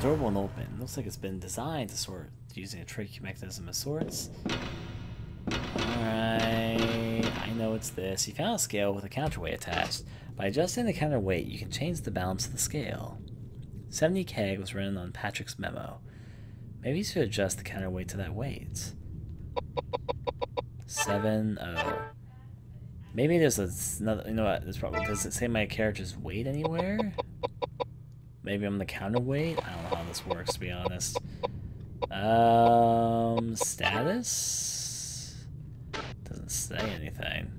Door won't open. Looks like it's been designed to sort using a trick mechanism of sorts. Alright, I know it's this. You found a scale with a counterweight attached. By adjusting the counterweight, you can change the balance of the scale. 70 keg was written on Patrick's memo. Maybe you should adjust the counterweight to that weight. 7 0. Maybe there's another. You know what? There's probably. Does it say my character's weight anywhere? Maybe I'm the counterweight? I don't know how this works, to be honest. Um, status? Doesn't say anything.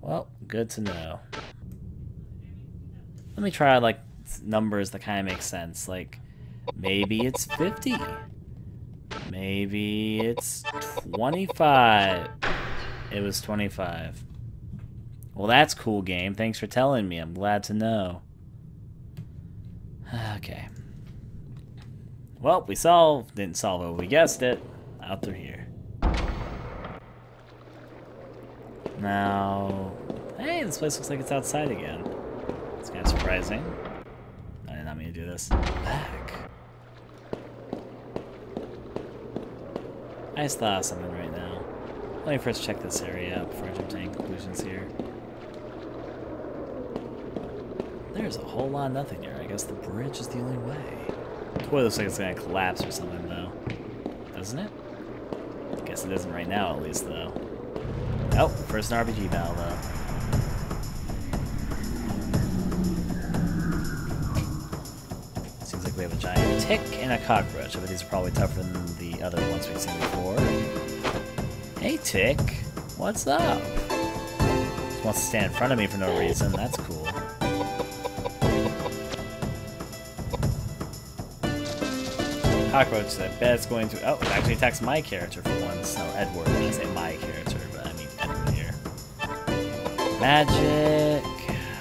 Well, good to know. Let me try, like, numbers that kind of make sense. Like, maybe it's 50. Maybe it's 25. It was 25. Well, that's cool, game. Thanks for telling me. I'm glad to know. Okay. Well, we solved. Didn't solve it. We guessed it. Out through here. Now... Hey, this place looks like it's outside again. It's kind of surprising. I did not mean to do this. Back. I just thought of something right now. Let me first check this area out before I jump to any conclusions here. There's a whole lot of nothing here. I guess the bridge is the only way. Toy looks like it's gonna collapse or something, though. Doesn't it? I Guess it isn't right now, at least, though. Oh, first an RPG battle, though. Seems like we have a giant tick and a cockroach. I bet these are probably tougher than the other ones we've seen before. Hey, tick. What's up? Just wants to stand in front of me for no reason. That's cool. Cockroach that bet it's going to. Oh, it actually attacks my character for once. No, Edward. I say my character, but I mean Edward here. Magic.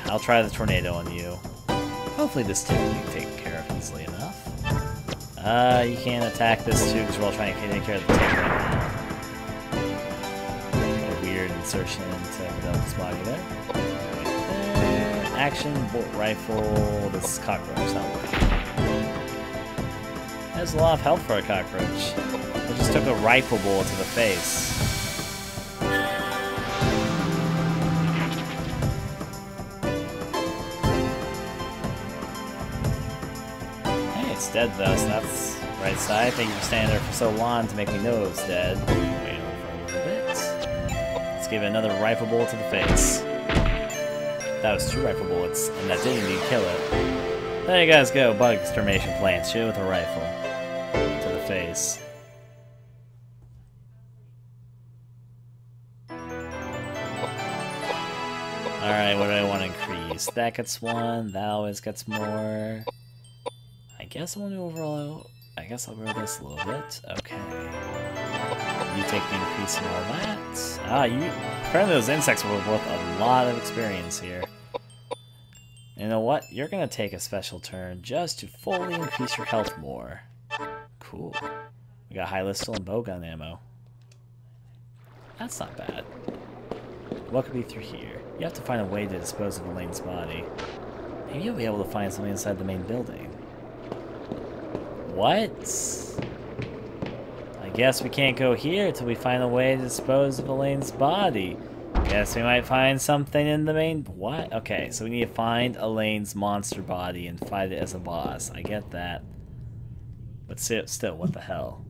I'll try the tornado on you. Hopefully this will be taken care of easily enough. Uh, you can't attack this too because we're all trying to take care of the tick right now. A weird insertion into Fidel's body there. Action, bolt rifle. This cockroach, that way. Has a lot of health for a cockroach. I just took a rifle bullet to the face. Hey, it's dead though, so that's right side. Thank you for standing there for so long to make me know it was dead. Wait over a little bit. Let's give it another rifle bullet to the face. That was two rifle bullets, and that didn't even kill it. There you guys go, bug extermination plan. Shoot with a rifle face. Alright, what do I want to increase? That gets one, that always gets more. I guess I want to overall... I guess I'll grow this a little bit. Okay. You take the increase more all that. Ah, you... Apparently those insects were worth a lot of experience here. You know what? You're gonna take a special turn just to fully increase your health more. Cool. We got High-Listol and bowgun ammo. That's not bad. What could be through here? You have to find a way to dispose of Elaine's body. Maybe you'll be able to find something inside the main building. What? I guess we can't go here until we find a way to dispose of Elaine's body. Guess we might find something in the main... What? Okay, so we need to find Elaine's monster body and fight it as a boss. I get that. But still, what the hell?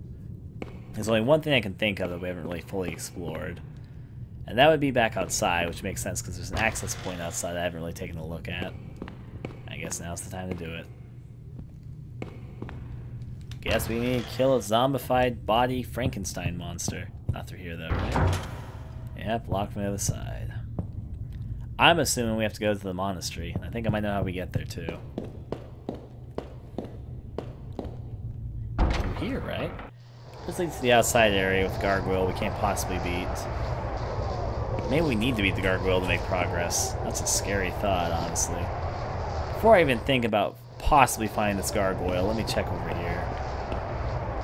There's only one thing I can think of that we haven't really fully explored. And that would be back outside, which makes sense because there's an access point outside I haven't really taken a look at. I guess now's the time to do it. Guess we need to kill a zombified body Frankenstein monster. Not through here though, right? Yep, locked from the other side. I'm assuming we have to go to the monastery. I think I might know how we get there too. Here, right? This leads to the outside area with Gargoyle we can't possibly beat. Maybe we need to beat the Gargoyle to make progress. That's a scary thought, honestly. Before I even think about possibly finding this Gargoyle, let me check over here.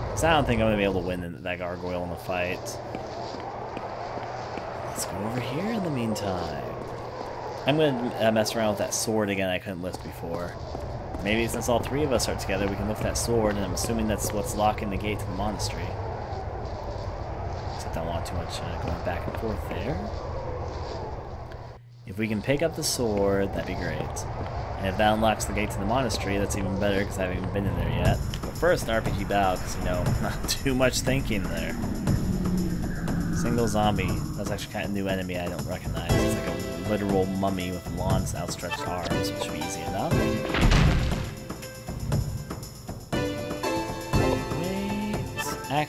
Because I don't think I'm going to be able to win that Gargoyle in the fight. Let's go over here in the meantime. I'm going to uh, mess around with that sword again I couldn't lift before. Maybe since all three of us are together, we can lift that sword, and I'm assuming that's what's locking the gate to the monastery. Except I don't want too much uh, going back and forth there. If we can pick up the sword, that'd be great. And if that unlocks the gate to the monastery, that's even better, because I haven't even been in there yet. But first, an RPG bow, because, you know, not too much thinking there. Single zombie. That's actually kind of new enemy I don't recognize. It's like a literal mummy with long outstretched arms, which should be easy enough.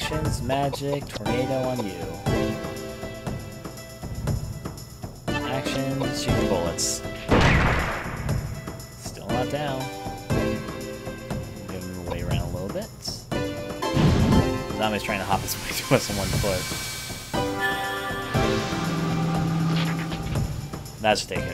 Actions, magic, tornado on you. Actions, shooting bullets. Still not down. Him way around a little bit. Zombie's trying to hop his way to us on one foot. That should take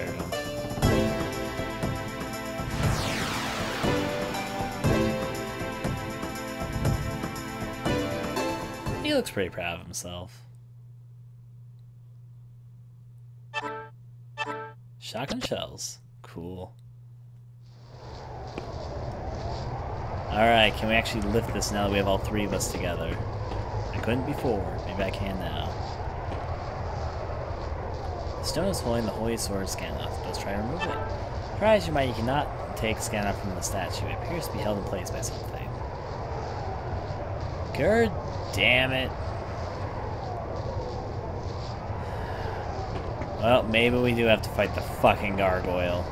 looks pretty proud of himself. Shotgun shells. Cool. Alright, can we actually lift this now that we have all three of us together? I couldn't before. Maybe I can now. The stone is holding the holy sword Sacnoth. Let's try to remove it. Try as you might, you cannot take Sacnoth from the statue. It appears to be held in place by something. God damn it. Well, maybe we do have to fight the fucking gargoyle.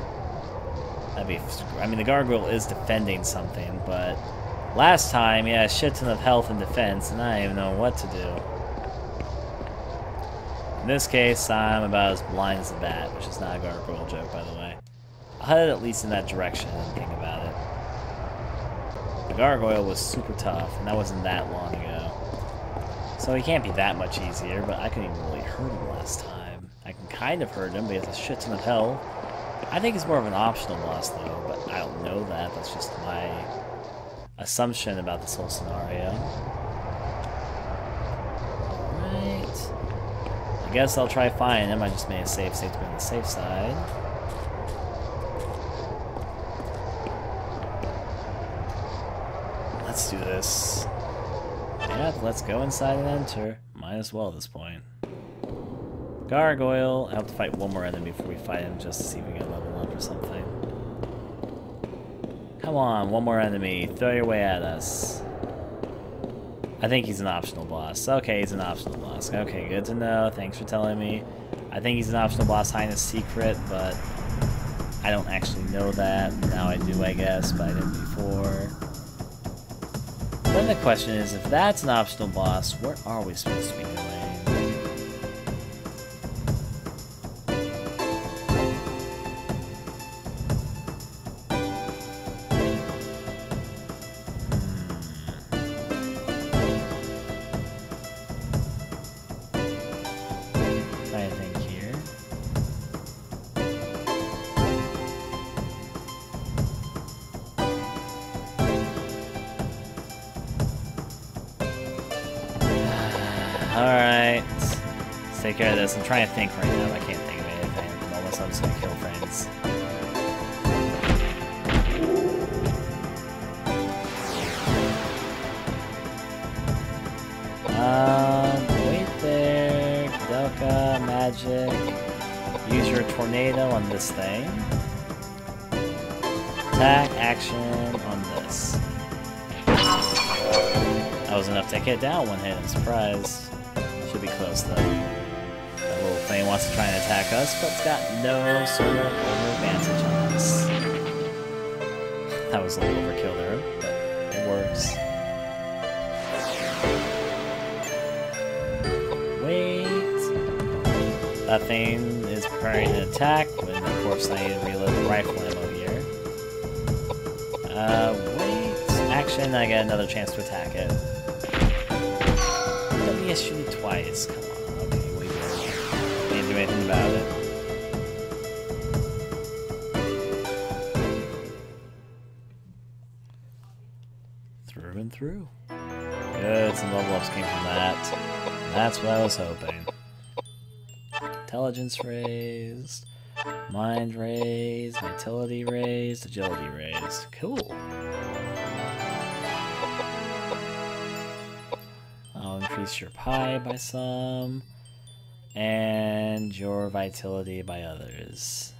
That'd be... I mean, the gargoyle is defending something, but... Last time, yeah, shit ton of health and defense, and I don't even know what to do. In this case, I'm about as blind as a bat, which is not a gargoyle joke, by the way. I'll head at least in that direction and think about it. Gargoyle was super tough, and that wasn't that long ago. So he can't be that much easier, but I couldn't even really hurt him last time. I can kind of hurt him, but he has a shit ton of health. I think it's more of an optional boss, though, but I don't know that. That's just my assumption about this whole scenario. Alright. I guess I'll try finding him. I just made a save state to be on the safe side. Let's do this. Yeah, let's go inside and enter. Might as well at this point. Gargoyle. I have to fight one more enemy before we fight him just to see if we can level up or something. Come on, one more enemy. Throw your way at us. I think he's an optional boss. Okay, he's an optional boss. Okay, good to know. Thanks for telling me. I think he's an optional boss hiding a secret, but I don't actually know that. Now I do, I guess, but I didn't before. Then the question is, if that's an optional boss, what are we supposed to be doing? Trying to think right now. Wants to try and attack us, but it's got no sort of advantage on us. That was a little overkill there, but it works. Wait. That thing is preparing an attack, of course I need to reload the rifle ammo here. Uh, wait. Action, I get another chance to attack it me shoot it twice. Come anything about it. Through and through. Good, some level ups came from that. That's what I was hoping. Intelligence raised. Mind raised, vitality raised, agility raised. Cool. I'll increase your pi by some, and your vitality by others.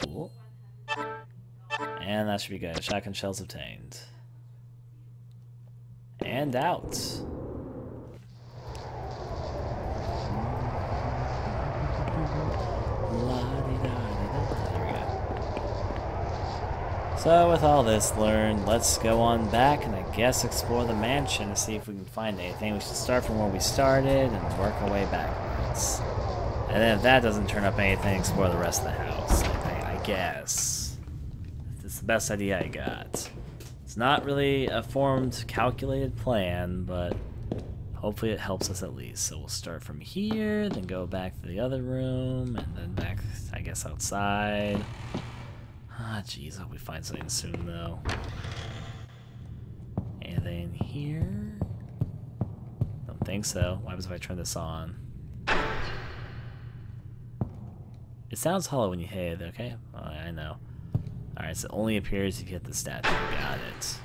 Cool. And that should be good. Shotgun shells obtained. And out. So with all this learned, let's go on back and I guess explore the mansion to see if we can find anything. We should start from where we started and work our way backwards. And then if that doesn't turn up anything, explore the rest of the house. I, I guess. It's the best idea I got. It's not really a formed, calculated plan, but hopefully it helps us at least. So we'll start from here, then go back to the other room, and then back, I guess, outside. Ah, jeez, I hope we find something soon, though. And then here... Don't think so. Why? What happens if I turn this on? It sounds hollow when you hit it, okay? Oh, I know. Alright, so it only appears if you hit the statue. Got it.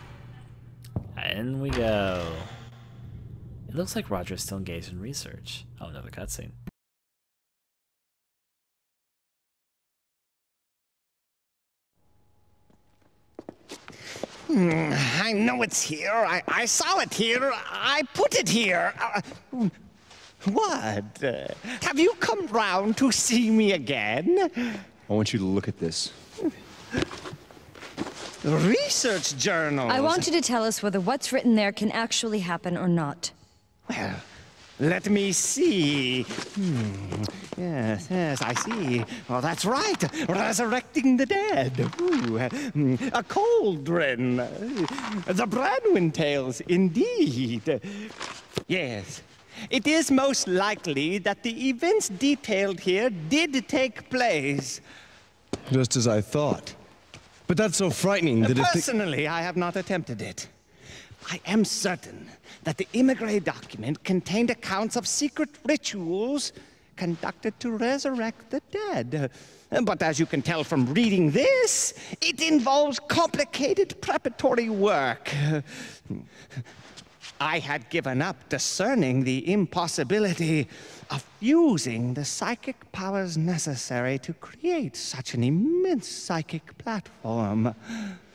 In we go. It looks like Roger is still engaged in research. Oh, another cutscene. I know it's here. I, I saw it here. I put it here. Uh, what? Uh, have you come round to see me again? I want you to look at this. Research journal. I want you to tell us whether what's written there can actually happen or not. Well, let me see. Hmm. Yes, yes, I see. Oh, that's right. Resurrecting the dead. Ooh, hmm, a cauldron. The Branwen tales, indeed. Yes. It is most likely that the events detailed here did take place. Just as I thought. But that's so frightening that. Personally, I have not attempted it. I am certain that the Emigre document contained accounts of secret rituals conducted to resurrect the dead. But as you can tell from reading this, it involves complicated preparatory work. I had given up discerning the impossibility of using the psychic powers necessary to create such an immense psychic platform.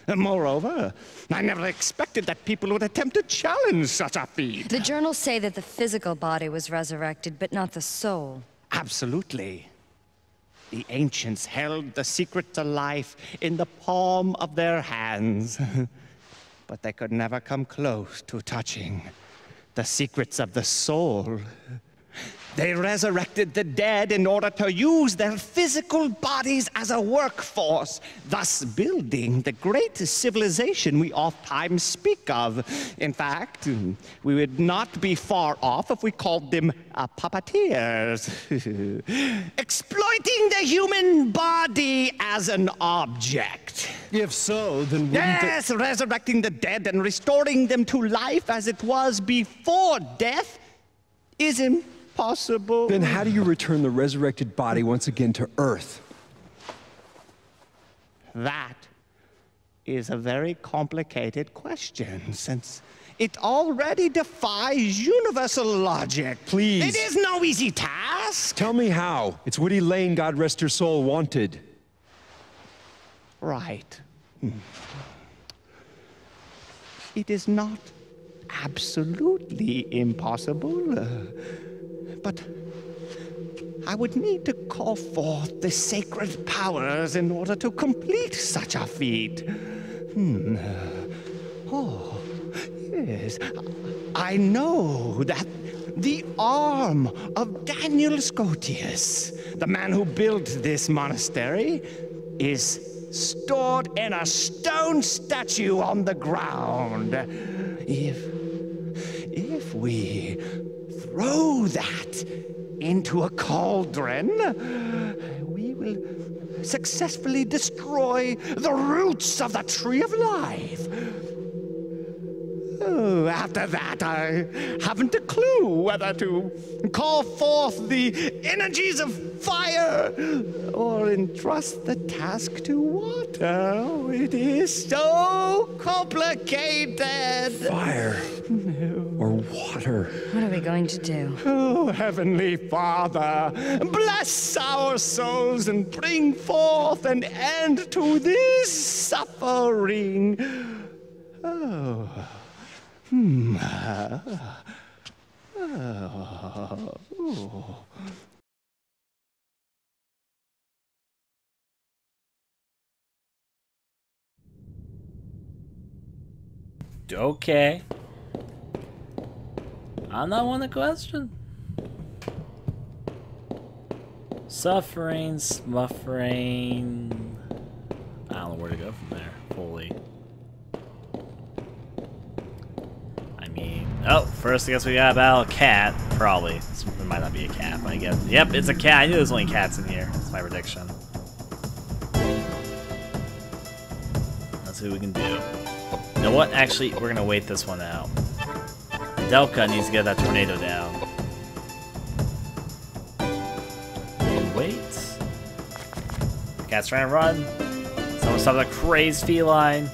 Moreover, I never expected that people would attempt to challenge such a feat. The journals say that the physical body was resurrected, but not the soul. Absolutely. The ancients held the secret to life in the palm of their hands. but they could never come close to touching the secrets of the soul. They resurrected the dead in order to use their physical bodies as a workforce, thus building the great civilization we oft-times speak of. In fact, we would not be far off if we called them uh, puppeteers. Exploiting the human body as an object. If so, then Yes, resurrecting the dead and restoring them to life as it was before death is impossible possible. Then how do you return the resurrected body once again to Earth? That is a very complicated question, since it already defies universal logic. Please. It is no easy task. Tell me how. It's what Elaine, God rest her soul, wanted. Right. Hmm. It is not absolutely impossible. But I would need to call forth the sacred powers in order to complete such a feat. Hmm. Oh, yes. I know that the arm of Daniel Scotius, the man who built this monastery, is stored in a stone statue on the ground. If we throw that into a cauldron, we will successfully destroy the roots of the tree of life. Oh, after that, I haven't a clue whether to call forth the energies of fire or entrust the task to water. Oh, it is so complicated. Fire. Or water. What are we going to do? Oh, Heavenly Father, bless our souls and bring forth an end to this suffering. Oh. Hmm. Oh. Okay. I'm not one to question. Suffering, smuffering. I don't know where to go from there, fully. I mean, oh, first I guess we got about a cat, probably. It might not be a cat, but I guess. Yep, it's a cat. I knew there's only cats in here. That's my prediction. Let's see what we can do. You know what? Actually, we're gonna wait this one out. Delka needs to get that tornado down. Wait. Cat's trying to run. Someone stop that crazed feline.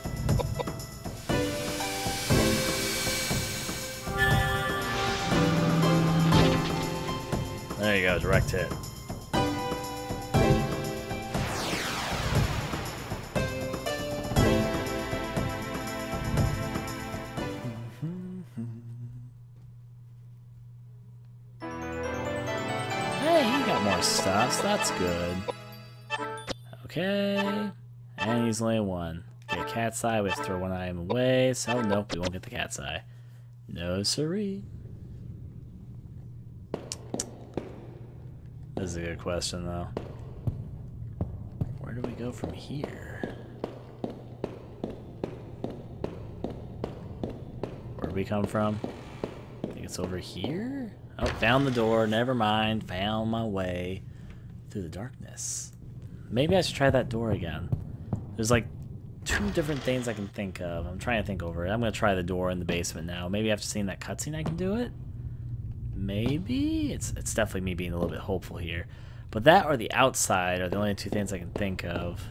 There you go, direct hit. That's good. Okay. And he's only one. Get cat's eye, we have to throw one item away, so nope, we won't get the cat's eye. No siree. This is a good question, though. Where do we go from here? Where do we come from? I think it's over here? Oh, found the door. Never mind. Found my way through the darkness. Maybe I should try that door again. There's like two different things I can think of. I'm trying to think over it. I'm going to try the door in the basement now. Maybe after seeing that cutscene I can do it? Maybe? It's, it's definitely me being a little bit hopeful here. But that or the outside are the only two things I can think of.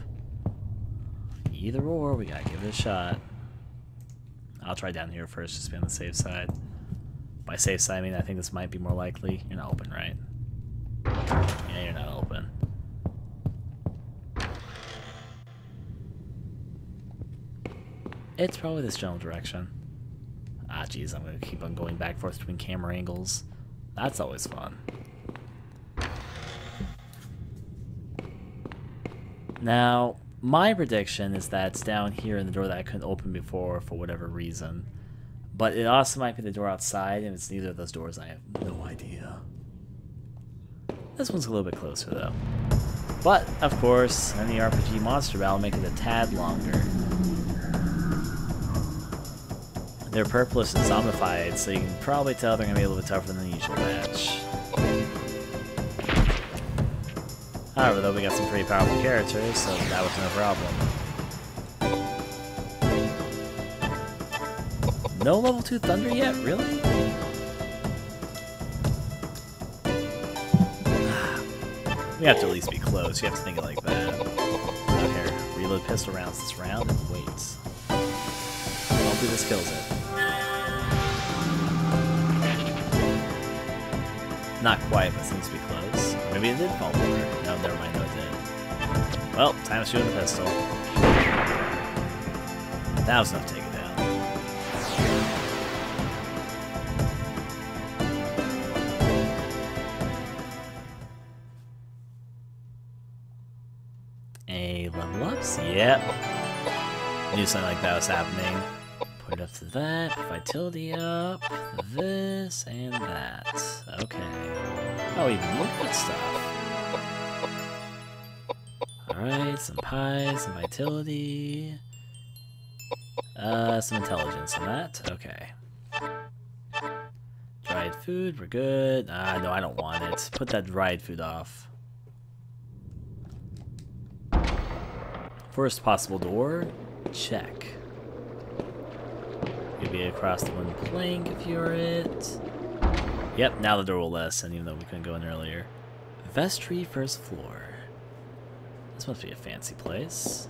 Either or, we gotta give it a shot. I'll try down here first, just to be on the safe side. By safe side, I mean I think this might be more likely. You're not open, right? Yeah, you're not open. It's probably this general direction. Ah, jeez, I'm gonna keep on going back and forth between camera angles. That's always fun. Now, my prediction is that it's down here in the door that I couldn't open before for whatever reason. But it also might be the door outside, and it's neither of those doors. I have no idea. This one's a little bit closer, though. But, of course, any RPG monster battle make it a tad longer. They're purplish and zombified, so you can probably tell they're going to be a little bit tougher than the usual match. However, though, we got some pretty powerful characters, so that was no problem. No level 2 Thunder yet? Really? We have to at least be close. You have to think like that. Okay, reload pistol rounds this round and wait. Hopefully this kills it. Not quite, but seems to be close. Maybe it did fall over. No, never mind, no it did. Well, time to shoot the pistol. That was enough to Yep. Knew something like that was happening. Put it up to that, vitality up, this, and that. Okay. Oh, even more good stuff. Alright, some pies, some vitality. Uh, some intelligence on that. Okay. Dried food, we're good. Ah, no, I don't want it. Put that dried food off. First possible door, check. Could be across the wooden plank if you're it. Yep, now the door will listen, even though we couldn't go in earlier. Vestry first floor. This must be a fancy place.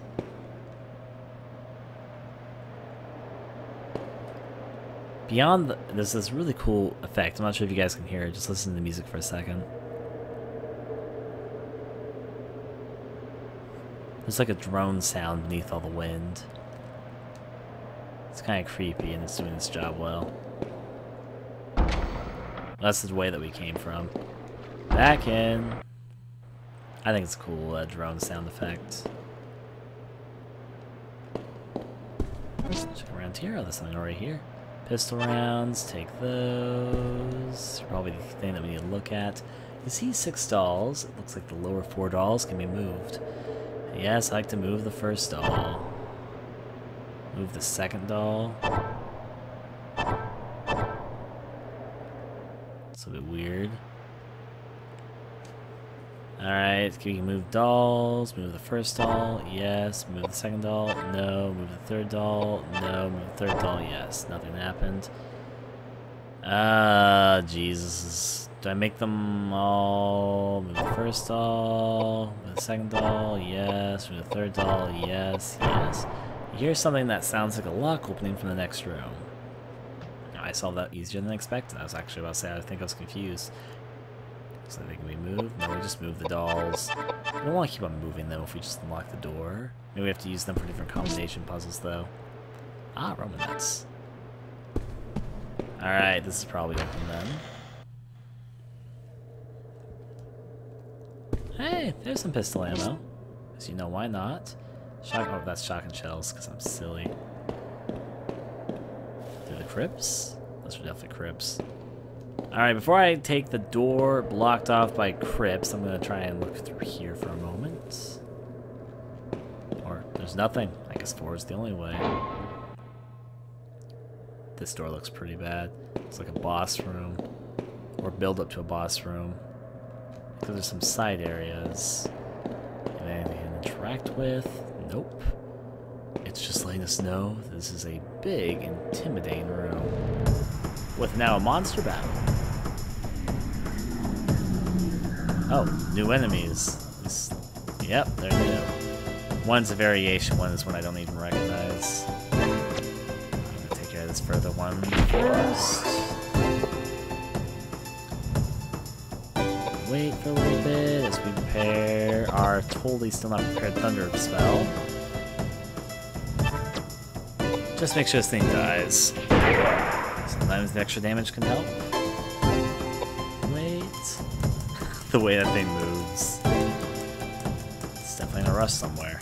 Beyond the, there's this really cool effect. I'm not sure if you guys can hear it. Just listen to the music for a second. There's like a drone sound beneath all the wind. It's kind of creepy and it's doing its job well. That's the way that we came from. Back in. I think it's cool, uh, drone sound effect. Check around here. Oh, there's something already here. Pistol rounds, take those. Probably the thing that we need to look at. You see six dolls. It looks like the lower four dolls can be moved. Yes, I like to move the first doll. Move the second doll. It's a bit weird. Alright, can you move dolls? Move the first doll? Yes. Move the second doll? No. Move the third doll? No. Move the third doll? Yes. Nothing happened. Ah, uh, Jesus. Do I make them all move the first doll? Move the second doll? Yes. Move the third doll? Yes. Yes. Here's something that sounds like a lock opening from the next room. I solved that easier than I expected. I was actually about to say I think I was confused. So they can be moved? No, we just move the dolls. We don't want to keep on moving them if we just unlock the door. Maybe we have to use them for different combination puzzles, though. Ah, Roman nuts. Alright, this is probably open then. Hey, there's some pistol ammo. So you know, why not? Shock oh, that's shotgun shells, because I'm silly. Through the crypts? Those are definitely crypts. Alright, before I take the door blocked off by crypts, I'm going to try and look through here for a moment. Or, there's nothing. I guess forward's the only way. This door looks pretty bad. It's like a boss room. Or build up to a boss room. Because there's some side areas. And anything to interact with? Nope. It's just letting us know this is a big, intimidating room. With now a monster battle. Oh, new enemies. This, yep, they're. One's a variation, one is one I don't even recognize. I'm gonna take care of this further one first. Wait for a little bit as we prepare our totally still not prepared Thunder spell. Just make sure this thing dies. Sometimes the extra damage can help. Wait. the way that thing moves. It's definitely gonna rust somewhere.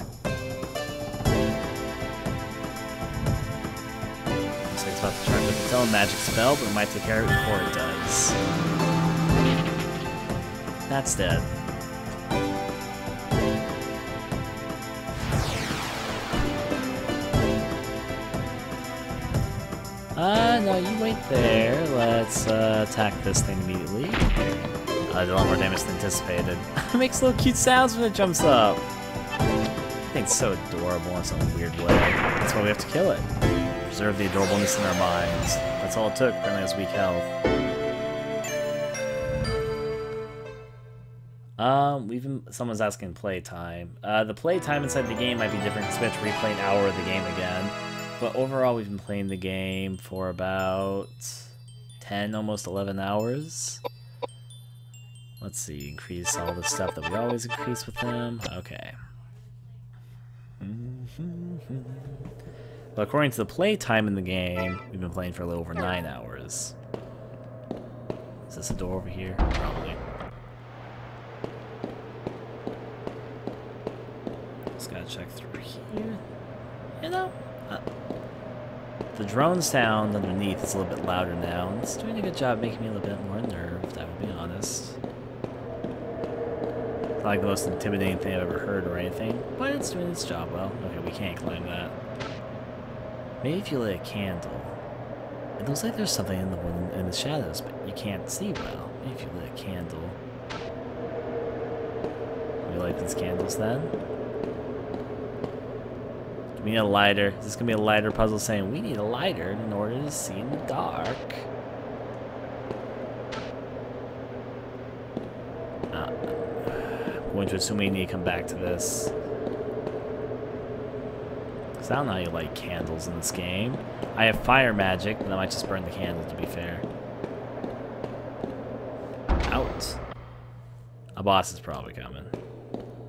Looks like it's about to charge up its own magic spell, but it might take care of it before it does. That's dead. Uh, no, you wait there. Let's uh, attack this thing immediately. Uh, did a lot more damage than anticipated. it makes little cute sounds when it jumps up. I it's so adorable in some weird way. That's why we have to kill it. Preserve the adorableness in our minds. That's all it took, apparently has weak health. Um, we've someone's asking playtime. Uh, the playtime inside the game might be different because we have to replay an hour of the game again. But overall, we've been playing the game for about 10, almost 11 hours. Let's see, increase all the stuff that we always increase with them. Okay. But according to the playtime in the game, we've been playing for a little over 9 hours. Is this a door over here? Probably. Just gotta check through here. You know, uh, the drone sound underneath is a little bit louder now, and it's doing a good job making me a little bit more unnerved, I would be honest. Not like the most intimidating thing I've ever heard or anything, but it's doing its job well. Okay, we can't climb that. Maybe if you lit a candle. It looks like there's something in the one in the shadows, but you can't see well. Maybe if you lit a candle. We light these candles then. We need a lighter? Is this gonna be a lighter puzzle saying we need a lighter in order to see in the dark? Uh, I'm going to assume we need to come back to this. Cause I don't know how you light candles in this game. I have fire magic, but I might just burn the candle to be fair. Out. A boss is probably coming.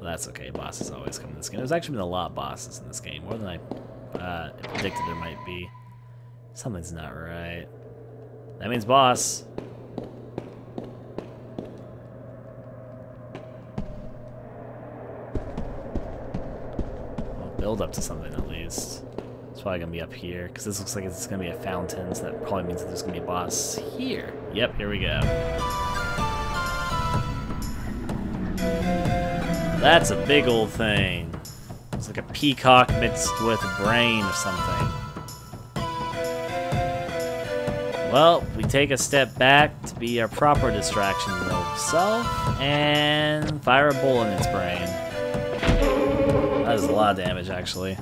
Well, that's okay. Bosses always come in this game. There's actually been a lot of bosses in this game, more than I uh, predicted there might be. Something's not right. That means boss. Well, build up to something at least. It's probably gonna be up here, because this looks like it's gonna be a fountain, so that probably means that there's gonna be a boss here. Yep, here we go. That's a big old thing. It's like a peacock mixed with a brain or something. Well, we take a step back to be our proper distraction of self and fire a bullet in its brain. That is a lot of damage, actually.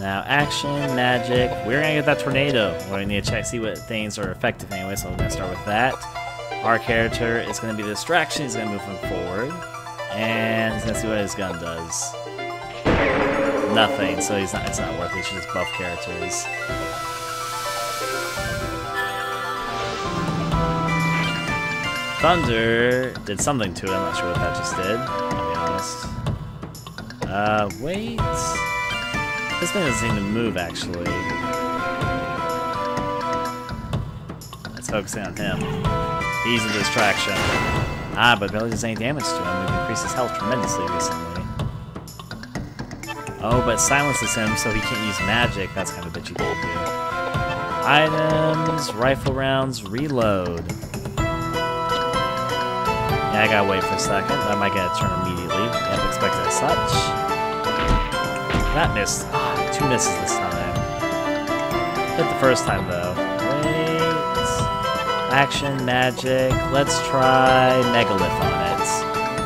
Now, action, magic. We're gonna get that tornado. We're gonna need to check, see what things are effective anyway, so we're gonna start with that. Our character is going to be the distraction. He's going to move him forward. And he's going to see what his gun does. Nothing, so he's not, it's not worth it. He should just buff characters. Thunder did something to it. I'm not sure what that just did, I'll be honest. Uh, wait. This thing doesn't seem to move, actually. Let's focus on him. He's a distraction. Ah, but barely does any damage to him. We've increased his health tremendously recently. Oh, but silences him so he can't use magic. That's kind of a bitchy thing to do. Items, rifle rounds, reload. Yeah, I gotta wait for a second. I might get a turn immediately. Yep, expect as such. That missed. Ah, two misses this time. Hit the first time, though. Action, magic. Let's try Megalith on it.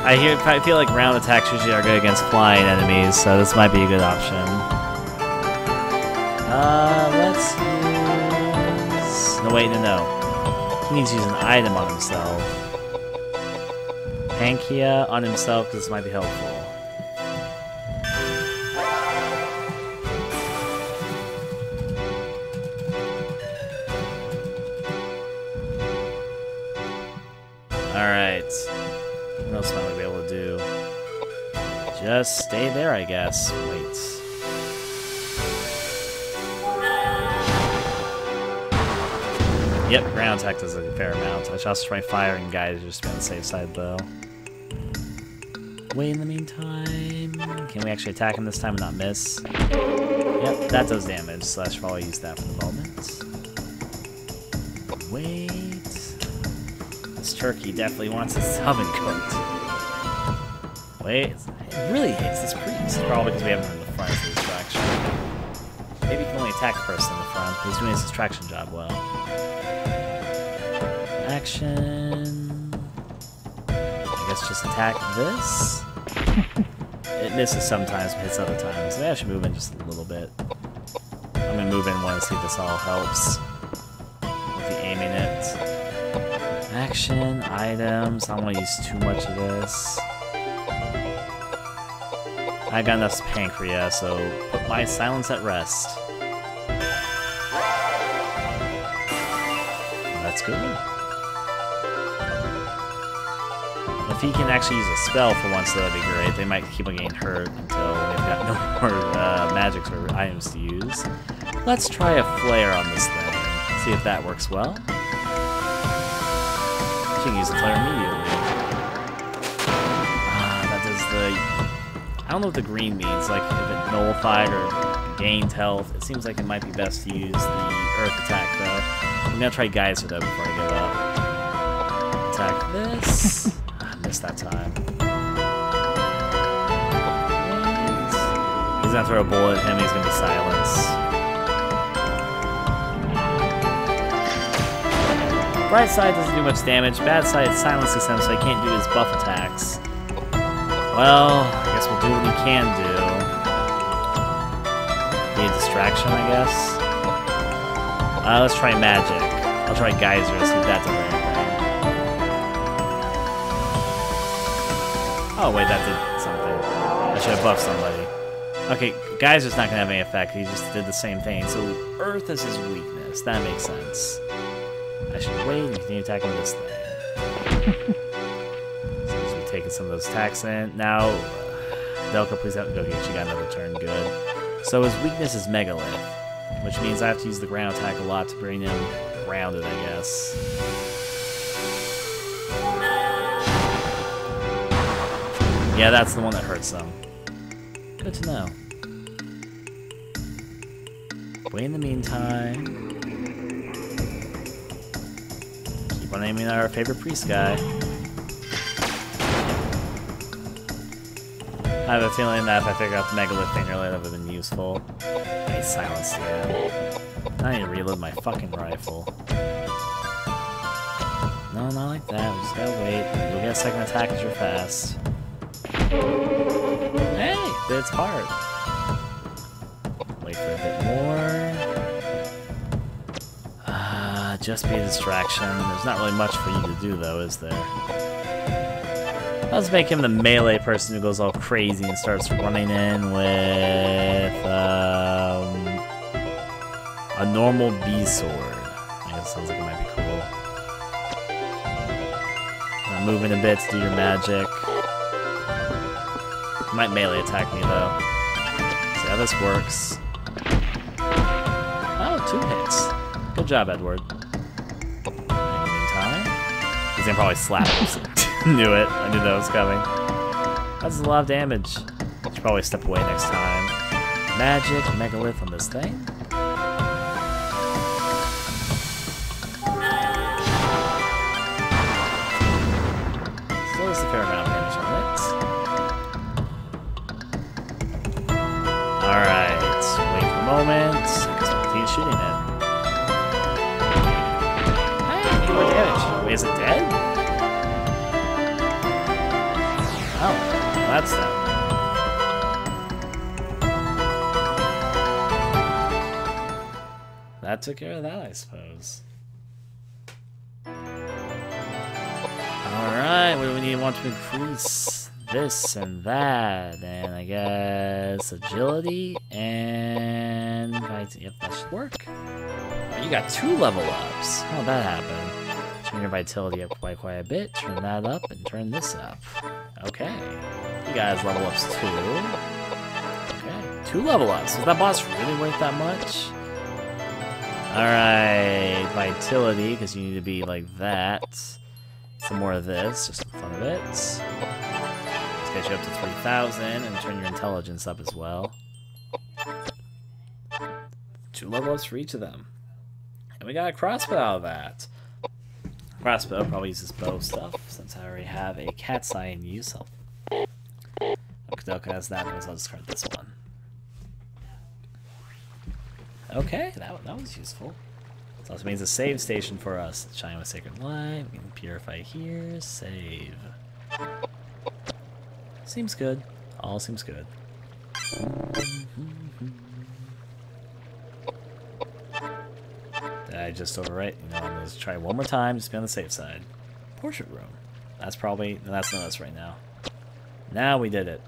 I hear. I feel like round attacks usually are good against flying enemies, so this might be a good option. Uh, let's use. No, wait, no, no. He needs to use an item on himself. Panacea on himself, this might be helpful. Just stay there, I guess. Wait. Yep, ground attack does a fair amount. I shall try firing guys just to be on the safe side, though. Wait in the meantime. Can we actually attack him this time and not miss? Yep, that does damage, so I should probably use that for the moment. Wait. This turkey definitely wants his oven cooked. Wait, it really hates this priest. Probably because we haven't in the front as a distraction. Maybe he can only attack a person in the front, he's doing his distraction job well. Action. I guess just attack this. it misses sometimes, but hits other times. Maybe I should move in just a little bit. I'm gonna move in one to see if this all helps. With the aiming it. Action, items. I don't want to use too much of this. I got enough panaceas, so put my silence at rest. That's good. If he can actually use a spell for once, that'd be great. They might keep on getting hurt until they've got no more uh, magics or items to use. Let's try a flare on this thing. See if that works well. She can use the flare immediately. Don't know what the green means, like if it nullified or gained health. It seems like it might be best to use the earth attack, though. I'm gonna try Geyser, though, before I give up. Attack this. Ah, I missed that time. He's gonna throw a bullet at him, he's gonna be silenced. Bright side doesn't do much damage, bad side silences him so he can't do his buff attacks. Well, I we'll do what we can do. Be a distraction, I guess. Uh, let's try magic. I'll try geyser, see if that does anything. Oh wait, that did something. I should have buffed somebody. Okay, geyser's not gonna have any effect. He just did the same thing. So earth is his weakness. That makes sense. I should wait and continue attacking this thing. Seems to be taking some of those attacks in. Now, Delka, please have okay. She got another turn. Good. So his weakness is Megalith, which means I have to use the ground attack a lot to bring him grounded, I guess. Yeah, that's the one that hurts them. Good to know. But in the meantime, keep on aiming at our favorite priest guy. I have a feeling that if I figure out the megalith thing earlier, that would have been useful. I silence again. I need to reload my fucking rifle. No, not like that. We just gotta wait. You'll get a second attack because you're fast. Hey, it's hard. Wait for a bit more. Uh, just be a distraction. There's not really much for you to do, though, is there? Let's make him the melee person who goes all crazy and starts running in with um, a normal B sword. I guess sounds like it might be cool. Uh, moving a bit to do your magic. Might melee attack me though. See how this works. Oh, two hits. Good job, Edward. In the meantime, he's gonna probably slap us. knew it. I knew that was coming. That's a lot of damage. Should probably step away next time. Magic, megalith on this thing. Still is a fair amount of damage on it. Alright, wait for a moment. I continue shooting it. Hey, more damage. Wait, is it dead? Oh, that's that. That took care of that, I suppose. Alright, what do we need? want to increase this and that, and I guess agility and yep, that should work. Oh, you got two level ups. How'd that happen? Turn your vitality up quite quite a bit. Turn that up and turn this up. Okay, you guys level ups too. Okay, two level ups. Is that boss really worth that much? Alright, vitality, because you need to be like that. Some more of this, just for fun of it. Let's get you up to 3,000 and turn your intelligence up as well. Two level ups for each of them. And we got a crossbow out of that. Crossbow probably uses bow stuff, since I already have a cat's eye in use. I'll Okadoka has that, because I'll discard this one. Okay, that, that was useful. This also means a save station for us. Shine with Sacred Light. We can purify here. Save. Seems good. All seems good. I just overwrite? You know, to try one more time. Just be on the safe side. Portrait room. That's probably... That's not us right now. Now we did it.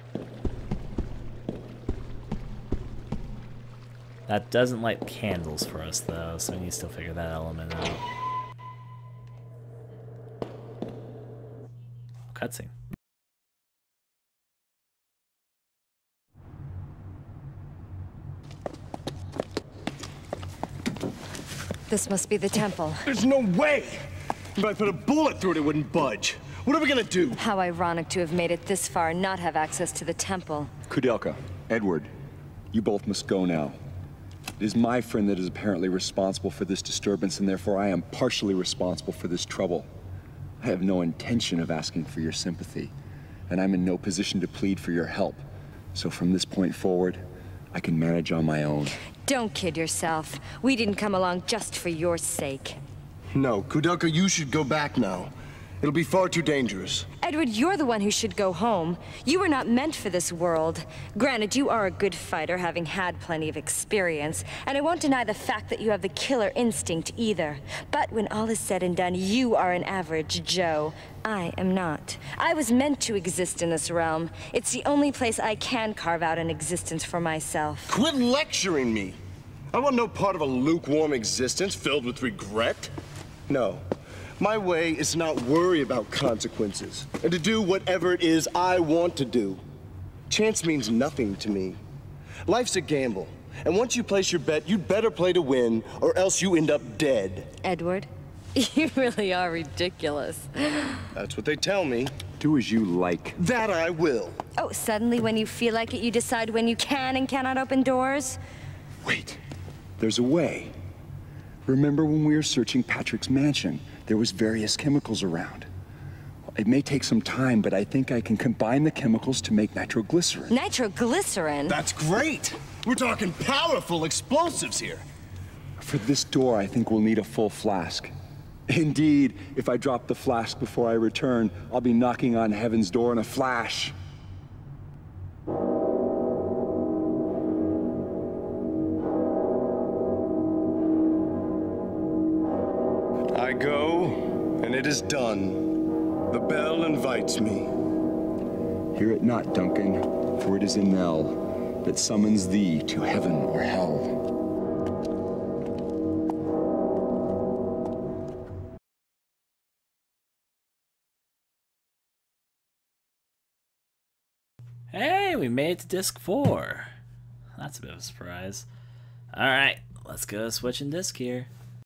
That doesn't light candles for us, though, so we need to still figure that element out. Cutscene. This must be the temple. There's no way! If I put a bullet through it, it wouldn't budge. What are we gonna do? How ironic to have made it this far and not have access to the temple. Koudelka, Edward, you both must go now. It is my friend that is apparently responsible for this disturbance, and therefore I am partially responsible for this trouble. I have no intention of asking for your sympathy, and I'm in no position to plead for your help. So from this point forward, I can manage on my own. Don't kid yourself. We didn't come along just for your sake. No, Koudelka, you should go back now. It'll be far too dangerous. Edward, you're the one who should go home. You were not meant for this world. Granted, you are a good fighter, having had plenty of experience, and I won't deny the fact that you have the killer instinct either. But when all is said and done, you are an average Joe. I am not. I was meant to exist in this realm. It's the only place I can carve out an existence for myself. Quit lecturing me. I want no part of a lukewarm existence filled with regret. No. My way is to not worry about consequences and to do whatever it is I want to do. Chance means nothing to me. Life's a gamble, and once you place your bet, you'd better play to win, or else you end up dead. Edward, you really are ridiculous. That's what they tell me. Do as you like. That I will. Oh, suddenly when you feel like it, you decide when you can and cannot open doors? Wait. There's a way. Remember when we were searching Patrick's mansion? There was various chemicals around. It may take some time, but I think I can combine the chemicals to make nitroglycerin. Nitroglycerin? That's great. We're talking powerful explosives here. For this door, I think we'll need a full flask. Indeed, if I drop the flask before I return, I'll be knocking on heaven's door in a flash. Is done. The bell invites me. Hear it not, Duncan, for it is a knell that summons thee to heaven or hell. Hey, we made it to disc four. That's a bit of a surprise. Alright, let's go switching disc here.